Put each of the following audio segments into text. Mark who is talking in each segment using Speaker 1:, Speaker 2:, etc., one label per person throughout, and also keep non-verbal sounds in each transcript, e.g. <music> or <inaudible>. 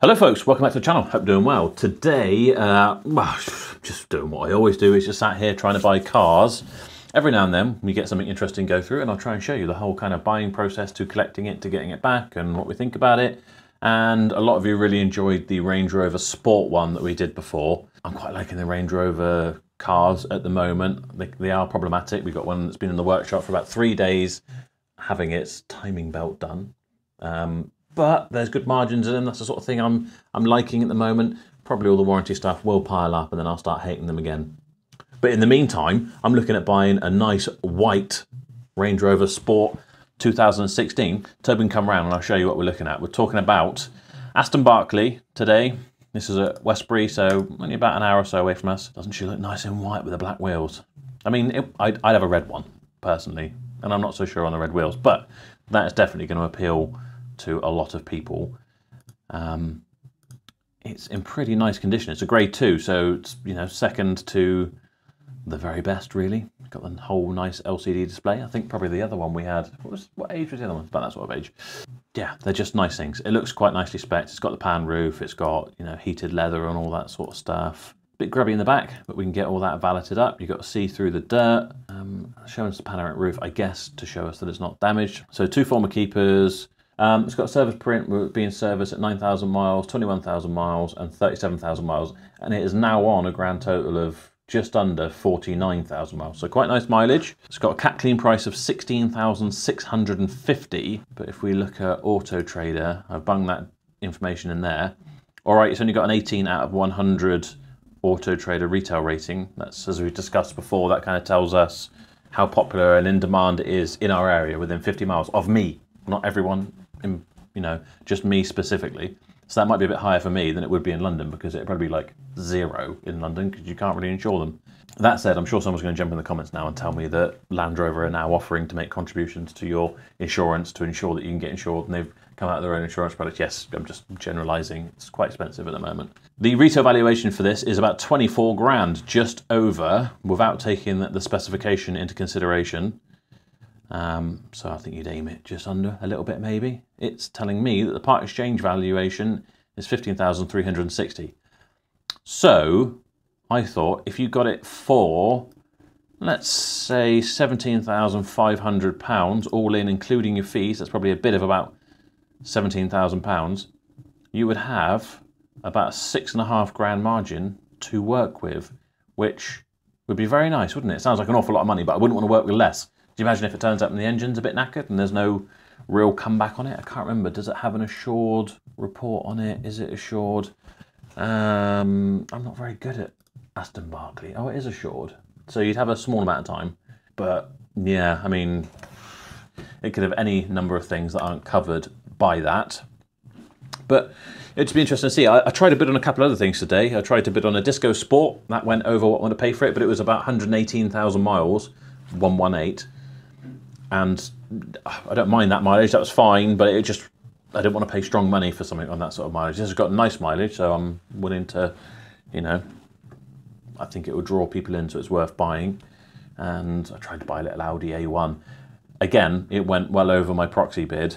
Speaker 1: Hello folks, welcome back to the channel. Hope you're doing well. Today, uh, well, <sighs> just doing what I always do, is just sat here trying to buy cars. Every now and then we get something interesting go through and I'll try and show you the whole kind of buying process to collecting it, to getting it back and what we think about it. And a lot of you really enjoyed the Range Rover Sport one that we did before. I'm quite liking the Range Rover cars at the moment. They, they are problematic. We've got one that's been in the workshop for about three days having its timing belt done. Um, but there's good margins in them. That's the sort of thing I'm I'm liking at the moment. Probably all the warranty stuff will pile up, and then I'll start hating them again. But in the meantime, I'm looking at buying a nice white Range Rover Sport 2016. Tobin, come round and I'll show you what we're looking at. We're talking about Aston Barclay today. This is at Westbury, so only about an hour or so away from us. Doesn't she look nice in white with the black wheels? I mean, it, I'd, I'd have a red one, personally, and I'm not so sure on the red wheels, but that is definitely going to appeal to a lot of people. Um, it's in pretty nice condition. It's a grade two, so it's you know second to the very best, really. Got the whole nice LCD display. I think probably the other one we had. What was what age was the other one? About that sort of age. Yeah, they're just nice things. It looks quite nicely spec It's got the pan roof. It's got you know heated leather and all that sort of stuff. Bit grubby in the back, but we can get all that valeted up. You've got to see through the dirt. Um, showing us the panoramic roof, I guess, to show us that it's not damaged. So two former keepers, um, it's got service print being serviced at 9,000 miles, 21,000 miles, and 37,000 miles, and it is now on a grand total of just under 49,000 miles. So quite nice mileage. It's got a cap clean price of 16,650. But if we look at Auto Trader, I've bunged that information in there. All right, it's only got an 18 out of 100 Auto Trader retail rating. That's as we discussed before. That kind of tells us how popular and in demand it is in our area within 50 miles of me. Not everyone in, you know, just me specifically. So that might be a bit higher for me than it would be in London because it'd probably be like zero in London because you can't really insure them. That said, I'm sure someone's going to jump in the comments now and tell me that Land Rover are now offering to make contributions to your insurance to ensure that you can get insured and they've come out of their own insurance product. Yes, I'm just generalizing. It's quite expensive at the moment. The retail valuation for this is about 24 grand, just over, without taking the specification into consideration. Um, so I think you'd aim it just under a little bit maybe. It's telling me that the part exchange valuation is 15,360. So I thought if you got it for, let's say 17,500 pounds all in including your fees, that's probably a bit of about 17,000 pounds, you would have about six and a half grand margin to work with, which would be very nice, wouldn't it? It sounds like an awful lot of money, but I wouldn't want to work with less. Do you imagine if it turns up and the engine's a bit knackered and there's no real comeback on it? I can't remember. Does it have an assured report on it? Is it assured? Um, I'm not very good at Aston Barclay. Oh, it is assured. So you'd have a small amount of time. But yeah, I mean, it could have any number of things that aren't covered by that. But it'd be interesting to see. I, I, tried to bid on a couple other things today. I tried to bid on a Disco Sport. That went over what I want to pay for it, but it was about 118,000 miles, 118 and I don't mind that mileage. That was fine, but it just I didn't want to pay strong money for something on that sort of mileage. This has got nice mileage, so I'm willing to, you know, I think it will draw people in, so it's worth buying. And I tried to buy a little Audi A1. Again, it went well over my proxy bid.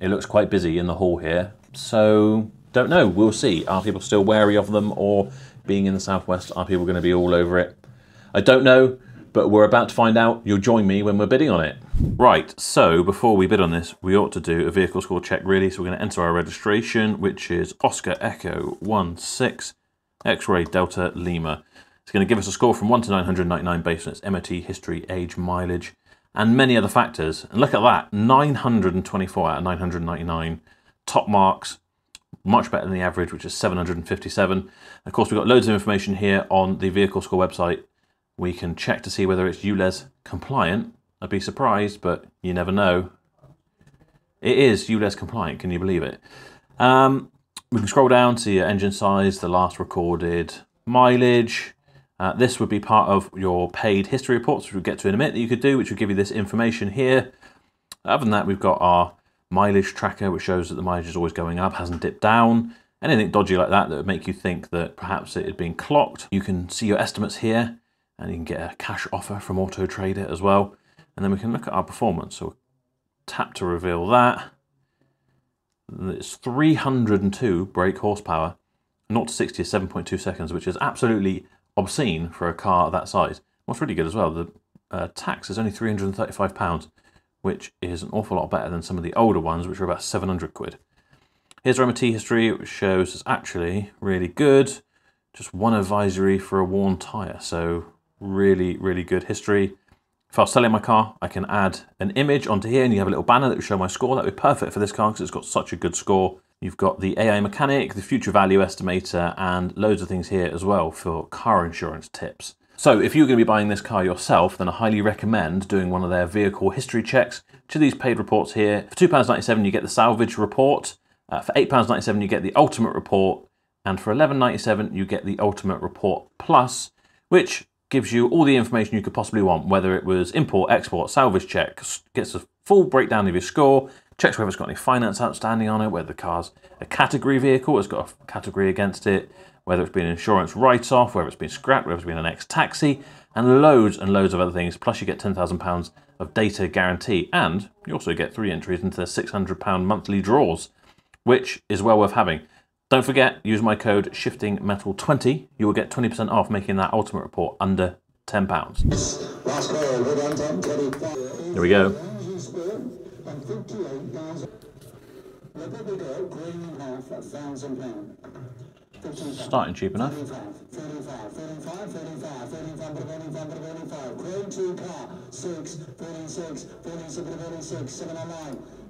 Speaker 1: It looks quite busy in the hall here, so don't know. We'll see. Are people still wary of them, or being in the southwest, are people going to be all over it? I don't know but we're about to find out. You'll join me when we're bidding on it. Right, so before we bid on this, we ought to do a vehicle score check really. So we're going to enter our registration, which is Oscar Echo 16 X-Ray Delta Lima. It's going to give us a score from 1 to 999 based on its MOT, history, age, mileage, and many other factors. And look at that, 924 out of 999. Top marks, much better than the average, which is 757. Of course, we've got loads of information here on the vehicle score website we can check to see whether it's ULEZ compliant. I'd be surprised, but you never know. It is ULEZ compliant, can you believe it? Um, we can scroll down, to your engine size, the last recorded mileage. Uh, this would be part of your paid history reports, which we'll get to in a minute, that you could do, which will give you this information here. Other than that, we've got our mileage tracker, which shows that the mileage is always going up, hasn't dipped down. Anything dodgy like that that would make you think that perhaps it had been clocked. You can see your estimates here and you can get a cash offer from Auto Trader as well. And then we can look at our performance. So tap to reveal that. It's 302 brake horsepower, 0 to 60 is 7.2 seconds, which is absolutely obscene for a car that size. What's really good as well, the uh, tax is only £335, which is an awful lot better than some of the older ones, which are about 700 quid. Here's our MOT history, which shows it's actually really good. Just one advisory for a worn tyre, so really, really good history. If I was selling my car, I can add an image onto here and you have a little banner that will show my score. That would be perfect for this car because it's got such a good score. You've got the AI mechanic, the future value estimator, and loads of things here as well for car insurance tips. So if you're going to be buying this car yourself, then I highly recommend doing one of their vehicle history checks to these paid reports here. For £2.97 you get the salvage report, uh, for £8.97 you get the ultimate report, and for £11.97 you get the ultimate report plus, which gives you all the information you could possibly want, whether it was import, export, salvage check, gets a full breakdown of your score, checks whether it's got any finance outstanding on it, whether the car's a category vehicle, it's got a category against it, whether it's been an insurance write-off, whether it's been scrapped, whether it's been an ex-taxi, and loads and loads of other things. Plus you get £10,000 of data guarantee, and you also get three entries into their £600 monthly draws, which is well worth having. Don't forget, use my code SHIFTINGMetal20. You will get 20% off making that ultimate report under £10. Here we go. Starting cheap enough.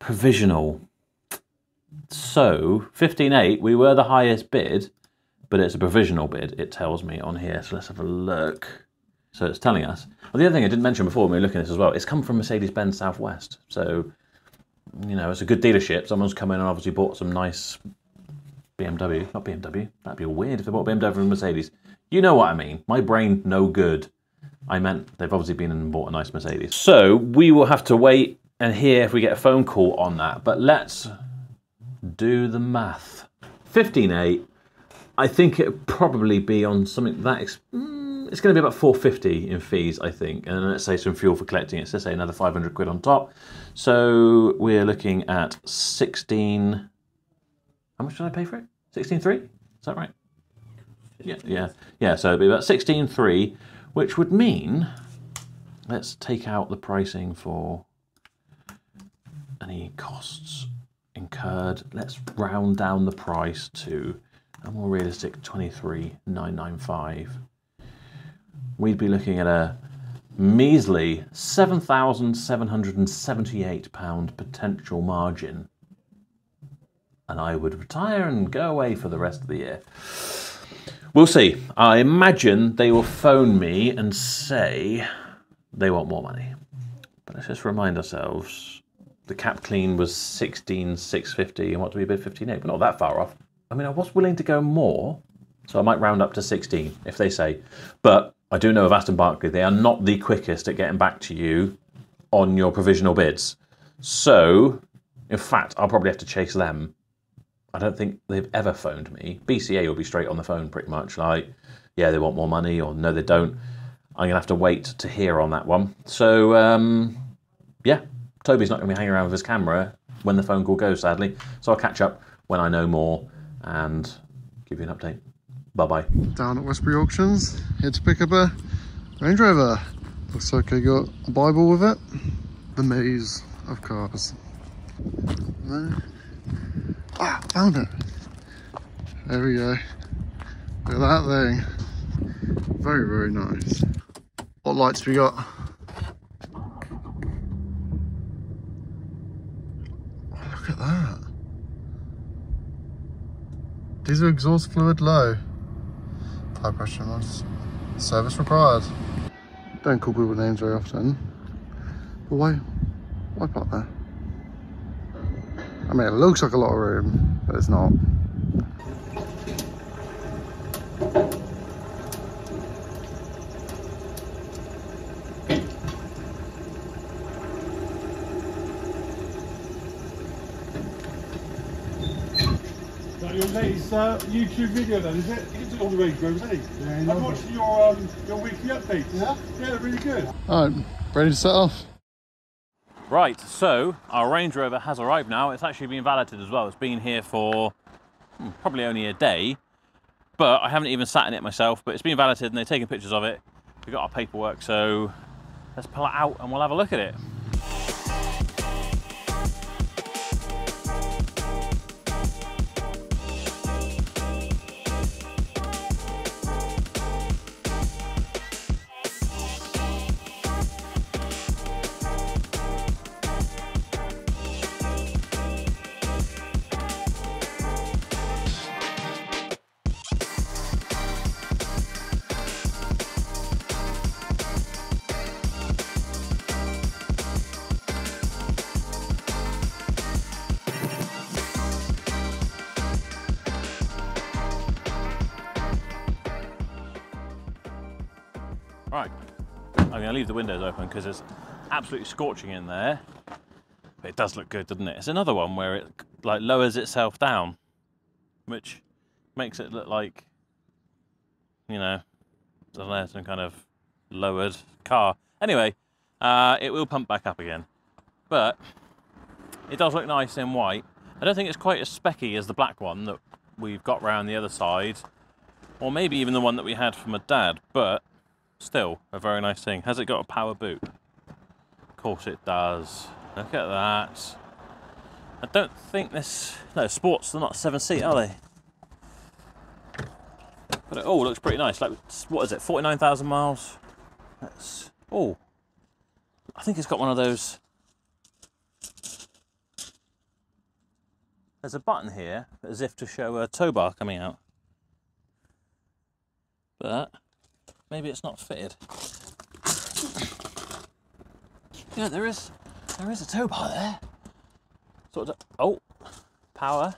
Speaker 1: Provisional. So, 15.8, we were the highest bid, but it's a provisional bid, it tells me on here. So let's have a look. So it's telling us. Well, the other thing I didn't mention before when we were looking at this as well, it's come from Mercedes-Benz Southwest. So, you know, it's a good dealership. Someone's come in and obviously bought some nice BMW. Not BMW. That'd be weird if they bought BMW from Mercedes. You know what I mean. My brain, no good. I meant they've obviously been and bought a nice Mercedes. So we will have to wait and hear if we get a phone call on that. But let's do the math. 15.8. I think it would probably be on something that... Mm, it's going to be about 450 in fees, I think. And let's say some fuel for collecting it. Let's say another 500 quid on top. So we're looking at 16. How much did I pay for it? 16.3? Is that right? Yeah, yeah, yeah. So it'd be about 16.3, which would mean let's take out the pricing for any costs incurred. Let's round down the price to a more realistic 23,995 we'd be looking at a measly £7,778 potential margin. And I would retire and go away for the rest of the year. We'll see. I imagine they will phone me and say they want more money. But let's just remind ourselves the cap clean was 16,650 and what do we bid 15.8? We're not that far off. I mean, I was willing to go more, so I might round up to 16 if they say. But I do know of Aston Barclay, they are not the quickest at getting back to you on your provisional bids. So, in fact, I'll probably have to chase them. I don't think they've ever phoned me. BCA will be straight on the phone pretty much, like, yeah, they want more money, or no, they don't. I'm going to have to wait to hear on that one. So, um, yeah, Toby's not going to be hanging around with his camera when the phone call goes, sadly. So I'll catch up when I know more and give you an update. Bye-bye.
Speaker 2: Down at Westbury Auctions, here to pick up a Range Rover. Looks like I got a Bible with it. The maze of cars. Ah, found it. There we go. Look at that thing. Very, very nice. What lights we got? look at that. Diesel exhaust fluid low high pressure ones. Service required. Don't call people names very often. But why, why park there? I mean, it looks like a lot of room, but it's not.
Speaker 3: That your latest uh, YouTube video then, is it? It's all the way Range Rovers, ain't you?
Speaker 2: Yeah, I
Speaker 3: I'm
Speaker 2: know.
Speaker 3: watching your um, your weekly updates.
Speaker 2: Yeah?
Speaker 3: Yeah, they're really good.
Speaker 2: All right, ready to set off?
Speaker 1: Right, so our Range Rover has arrived now. It's actually been valeted as well. It's been here for hmm, probably only a day, but I haven't even sat in it myself. But it's been valeted and they're taking pictures of it. We've got our paperwork, so let's pull it out and we'll have a look at it. I'm going to leave the windows open because it's absolutely scorching in there. But it does look good, doesn't it? It's another one where it like lowers itself down, which makes it look like, you know, know, some kind of lowered car. Anyway, uh, it will pump back up again, but it does look nice in white. I don't think it's quite as specky as the black one that we've got round the other side, or maybe even the one that we had from a dad, but still a very nice thing. Has it got a power boot? Of course it does. Look at that. I don't think this. No, sports, they're not seven seat, are they? But it all looks pretty nice. Like, what is it, 49,000 miles? That's. Oh. I think it's got one of those. There's a button here, as if to show a tow bar coming out. But maybe it's not fitted. Yeah, there is. There is a tow bar there. Sort of. Oh, power.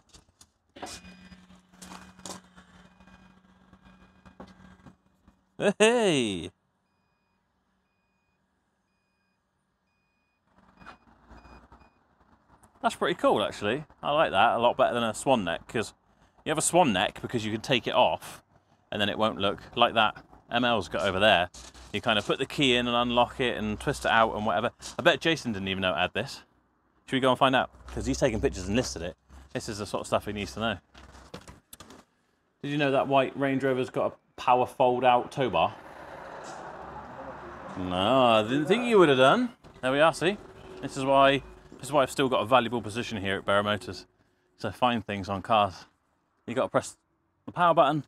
Speaker 1: Hey. That's pretty cool, actually. I like that a lot better than a swan neck because you have a swan neck because you can take it off and then it won't look like that. ML's got over there. You kind of put the key in and unlock it and twist it out and whatever. I bet Jason didn't even know it had this. Should we go and find out? Because he's taken pictures and listed it. This is the sort of stuff he needs to know. Did you know that white Range Rover's got a power fold out tow bar? No, I didn't think you would have done. There we are, see? This is why this is why I've still got a valuable position here at Berrow Motors. So find things on cars. You gotta press the power button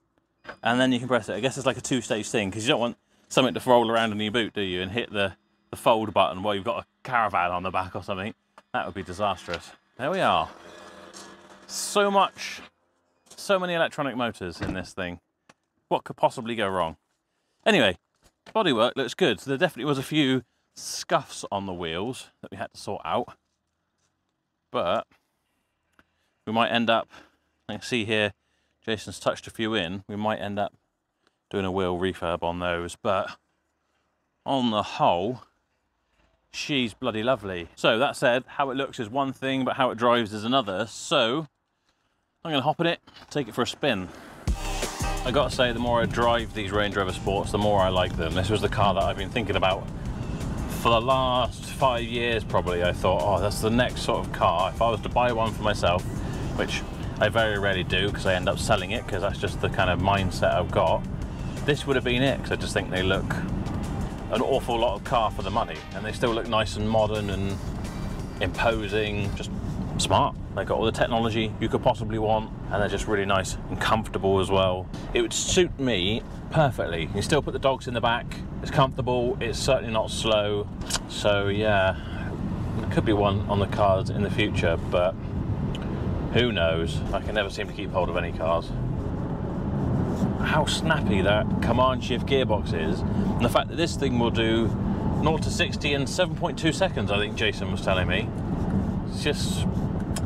Speaker 1: and then you can press it. I guess it's like a two stage thing because you don't want something to roll around in your boot, do you? And hit the, the fold button while you've got a caravan on the back or something. That would be disastrous. There we are. So much, so many electronic motors in this thing. What could possibly go wrong? Anyway, bodywork looks good. So there definitely was a few scuffs on the wheels that we had to sort out. But we might end up, I see here, Jason's touched a few in. We might end up doing a wheel refurb on those, but on the whole, she's bloody lovely. So that said, how it looks is one thing, but how it drives is another. So I'm gonna hop in it, take it for a spin. I gotta say, the more I drive these Range Rover Sports, the more I like them. This was the car that I've been thinking about for the last five years, probably. I thought, oh, that's the next sort of car. If I was to buy one for myself, which I very rarely do because I end up selling it because that's just the kind of mindset I've got, this would have been it because I just think they look an awful lot of car for the money and they still look nice and modern and imposing, just smart. They've got all the technology you could possibly want, and they're just really nice and comfortable as well. It would suit me perfectly. You can still put the dogs in the back. It's comfortable. It's certainly not slow. So yeah, there could be one on the cards in the future, but who knows? I can never seem to keep hold of any cars. How snappy that command shift gearbox is, and the fact that this thing will do 0 to 60 in 7.2 seconds, I think Jason was telling me. It's just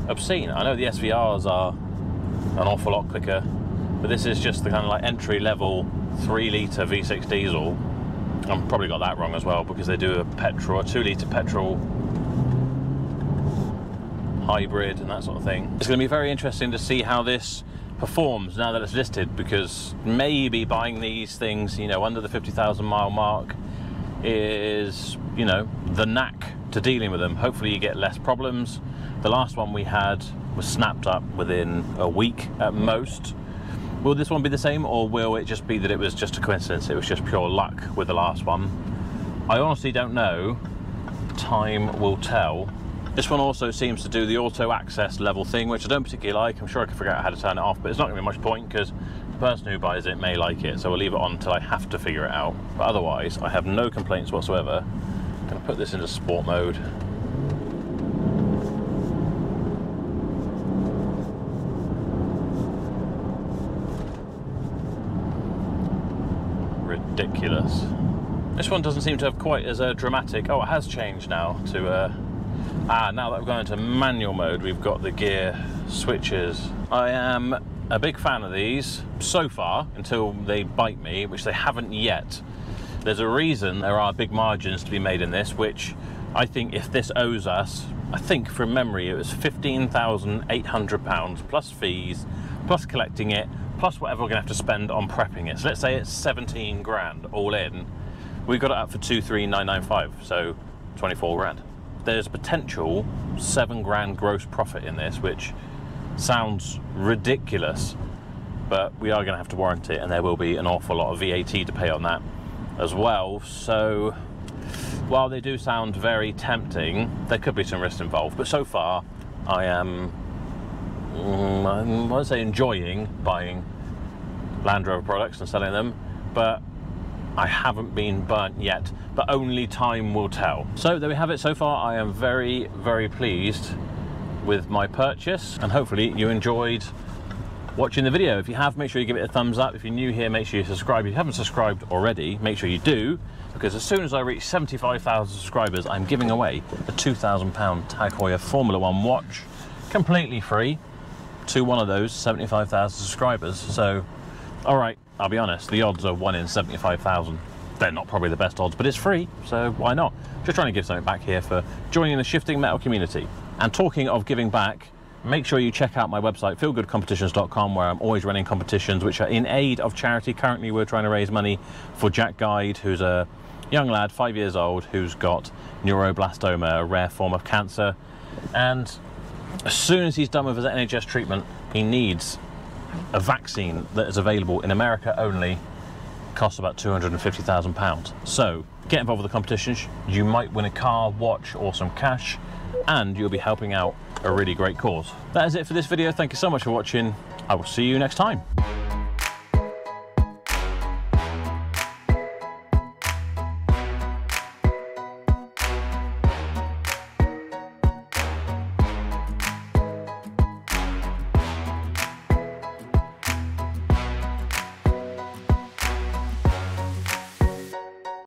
Speaker 1: obscene. I know the SVRs are an awful lot quicker, but this is just the kind of like entry level three litre V6 diesel. I'm probably got that wrong as well because they do a petrol, a two litre petrol hybrid and that sort of thing. It's going to be very interesting to see how this performs now that it's listed because maybe buying these things, you know, under the 50,000 mile mark is, you know, the knack to dealing with them. Hopefully you get less problems. The last one we had was snapped up within a week at most. Will this one be the same or will it just be that it was just a coincidence? It was just pure luck with the last one. I honestly don't know. Time will tell. This one also seems to do the auto access level thing, which I don't particularly like. I'm sure I can figure out how to turn it off, but it's not going to be much point because the person who buys it may like it, so we'll leave it on until I have to figure it out. But otherwise, I have no complaints whatsoever. I'm going to put this into sport mode. Ridiculous. This one doesn't seem to have quite as a dramatic. Oh, it has changed now to uh, Ah, now that we've gone into manual mode, we've got the gear switches. I am a big fan of these so far until they bite me, which they haven't yet. There's a reason there are big margins to be made in this, which I think if this owes us, I think from memory it was £15,800 plus fees, plus collecting it, plus whatever we're going to have to spend on prepping it. So let's say it's 17 grand all in. We got it up for 23995, so 24 grand there's potential seven grand gross profit in this, which sounds ridiculous, but we are going to have to warrant it, and there will be an awful lot of VAT to pay on that as well. So, while they do sound very tempting, there could be some risk involved. But so far, I am, mm, I won't say enjoying buying Land Rover products and selling them, but I haven't been burnt yet, but only time will tell. So there we have it so far. I am very, very pleased with my purchase and hopefully you enjoyed watching the video. If you have, make sure you give it a thumbs up. If you're new here, make sure you subscribe. If you haven't subscribed already, make sure you do, because as soon as I reach 75,000 subscribers, I'm giving away a 2,000 pound Tag Heuer Formula One watch, completely free, to one of those 75,000 subscribers. So, all right, I'll be honest, the odds are 1 in 75,000. They're not probably the best odds, but it's free, so why not? Just trying to give something back here for joining the shifting metal community. And talking of giving back, make sure you check out my website, feelgoodcompetitions.com, where I'm always running competitions which are in aid of charity. Currently, we're trying to raise money for Jack Guide, who's a young lad, five years old, who's got neuroblastoma, a rare form of cancer. And as soon as he's done with his NHS treatment, he needs a vaccine that is available in America only costs about £250,000. So get involved with the competitions. You might win a car, watch, or some cash, and you'll be helping out a really great cause. That is it for this video. Thank you so much for watching. I will see you next time.